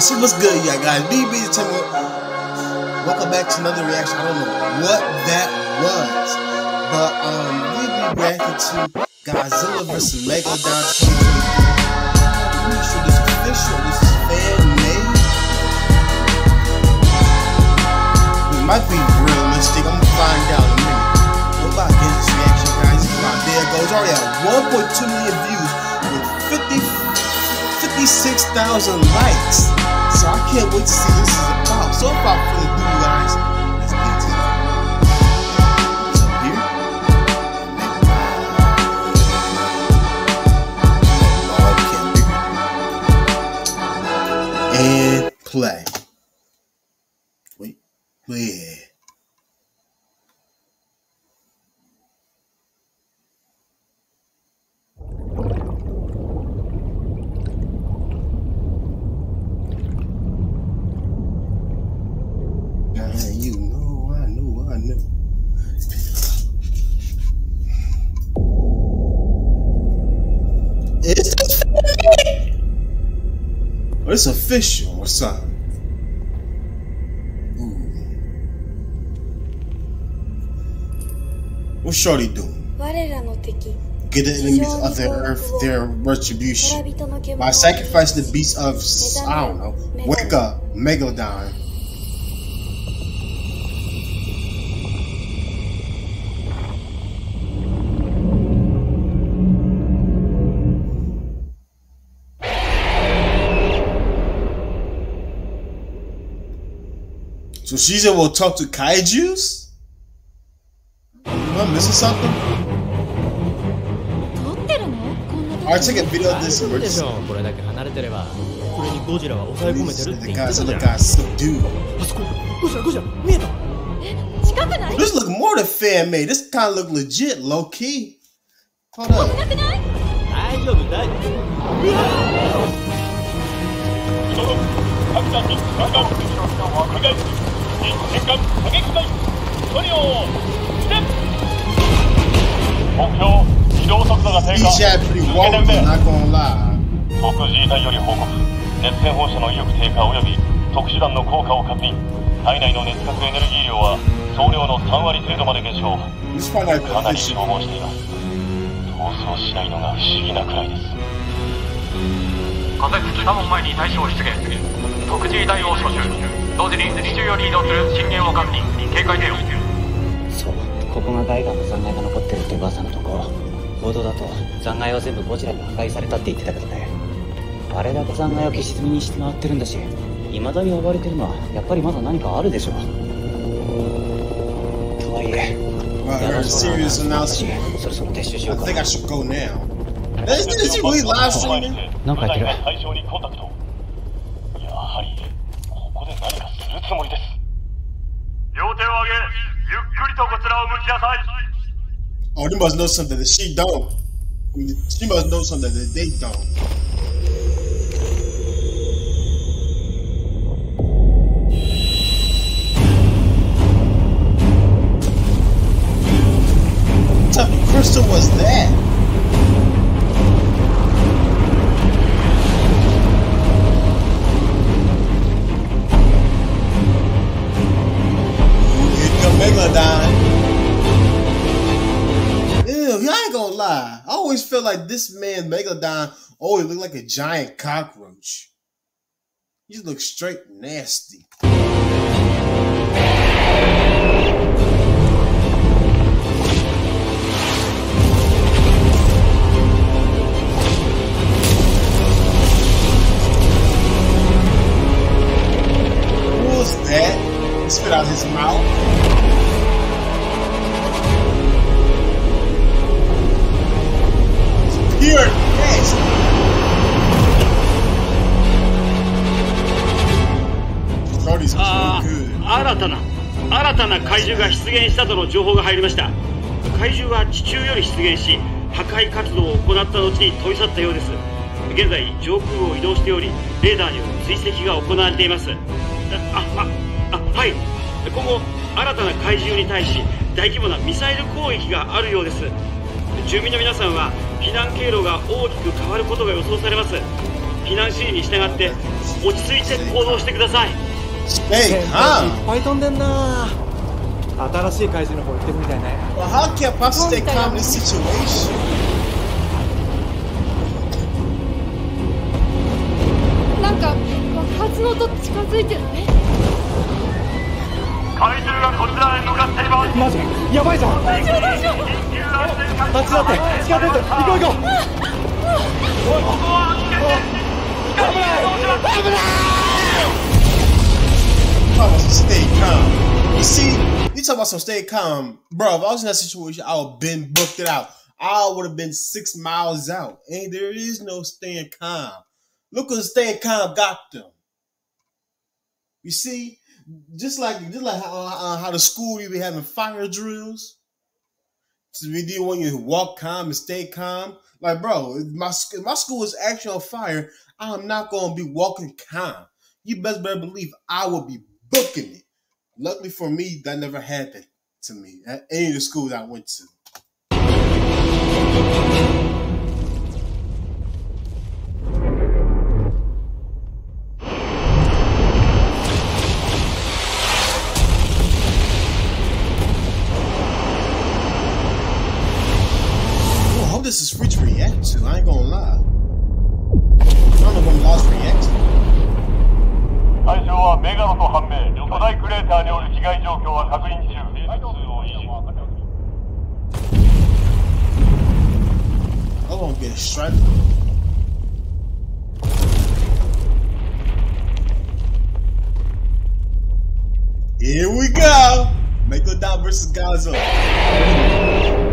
Alright, so what's good, y'all guys? BB Timber. Welcome back to another reaction. I don't know what that was. But um we be reacting to Godzilla vs. Megalon 2023. I'm sure this is official, this is fan made. It might be realistic. I'm gonna find out in a minute. What about this reaction, guys? Goes. Already at 1.2 million views with 50 56,000 likes. So I can't wait to see this is about. So without further ado, guys, let's get to it. Here. And play. Wait, play. you know, I knew, I knew. It's Oh, it's official or something. Ooh. What's Shorty doing? Get the enemies of the earth their retribution by sacrificing the beasts of I don't know. Wake up, Megalon. So Shiza will talk to kaijus? Am I missing something? I took a video of this emergency. The guys, other guys subdued. This look more than fair made. This kind of look legit, low key. Hold up. Yeah. 丈夫大丈夫うわ各団にガガをお願いします戦艦射撃隊トリオ目標移動速度が低下続けて撃て特自衛隊より報告熱線放射の威力低下及び特殊弾の効果を確認体内の熱核エネルギー量は総量の3割程度まで減少かなり消耗しています逃走しないのが不思議なくらいです風月多門前に対象出現特自衛隊を招集同時に地中より移動する震源を確認警戒出よそうここがガイガーの残骸が残ってるって噂のとこ報道だと残骸は全部ゴジラに破壊されたって言ってたけどねあれだけ残骸を消し積みにして回ってるんだし未だに暴れてるのはやっぱりまだ何かあるでしょうとはいえ Wow, I serious announcement. I think I should go now. Is, is he really live streaming? なんか言ってる。Oh, they must know something The she don't. She must know something The they don't. What type of crystal was that? Feel like this man, Megalon, oh, always looked like a giant cockroach. He looks straight nasty. that? Spit out his mouth. 新たな怪獣が出現したとの情報が入りました。怪獣は地中より出現し破壊活動を行った後に飛び去ったようです。現在上空を移動しておりレーダーによる追跡が行われています。あああはい。今後新たな怪獣に対し大規模なミサイル攻撃があるようです。住民の皆さんは避難経路が大きく変わることが予想されます。避難指示に従って落ち着いて行動してください。えいはいっぱい飛んでんな新しい怪獣の方行ってみたいね Well, how can stay calm this situation? talking about some stay calm. You see, you talk about some stay calm, bro. If I was in that situation, I would have been booked it out. I would have been six miles out. And there is no staying calm. Look what staying calm got them. You see, just like just like how, uh, uh how the school you be having fire drills. So we do want you to walk calm and stay calm. Like, bro, my my school is actually on fire. I'm not gonna be walking calm. You best better believe I will be booking it. Luckily for me, that never happened to me at any of the schools I went to. Won't get strike. Here we go. Megalon versus Godzilla.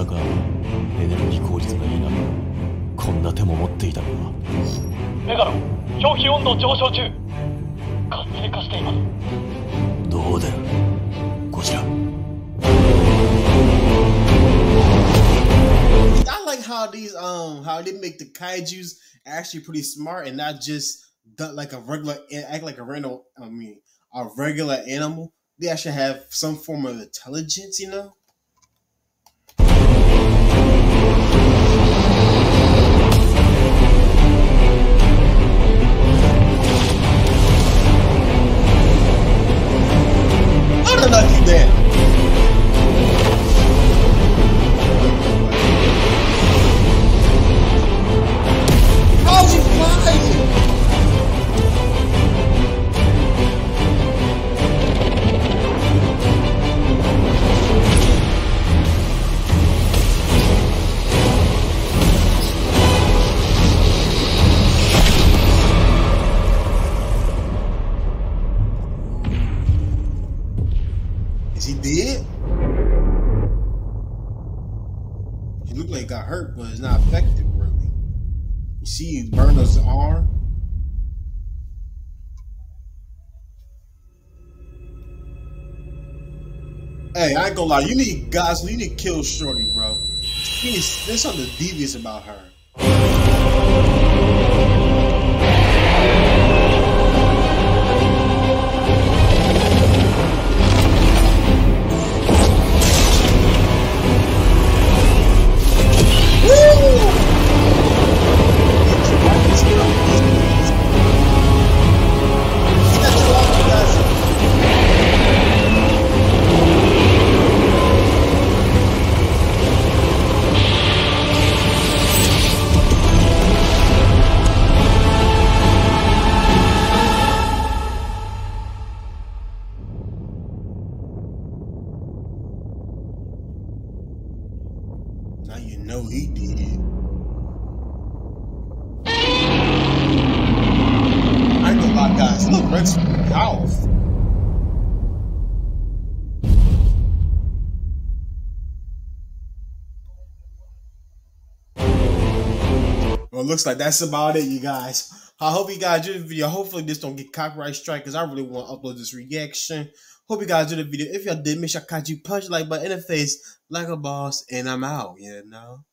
の応用技かエネルギー効率がいいなこんな手も持っていたのかメガロ表皮温度上昇中活性化していますどうだよこちら I like how these um how they make the kaiju's actually pretty smart and not just done like a regular act like a random I mean a regular animal. They actually have some form of intelligence, you know. He dead? He looked like got hurt, but it's not effective, really. You see, he burned his arm. Hey, I ain't gonna lie. You need guys. You need to kill Shorty, bro. He needs, there's something devious about her. You know he did. I guys. Look, Rex powerful. Well, looks like that's about it, you guys. I hope you guys enjoyed the video. Hopefully, this don't get copyright strike because I really want to upload this reaction. Hope you guys enjoyed the video. If y'all did, make sure I catch you punch like button in the face like a boss, and I'm out. You know.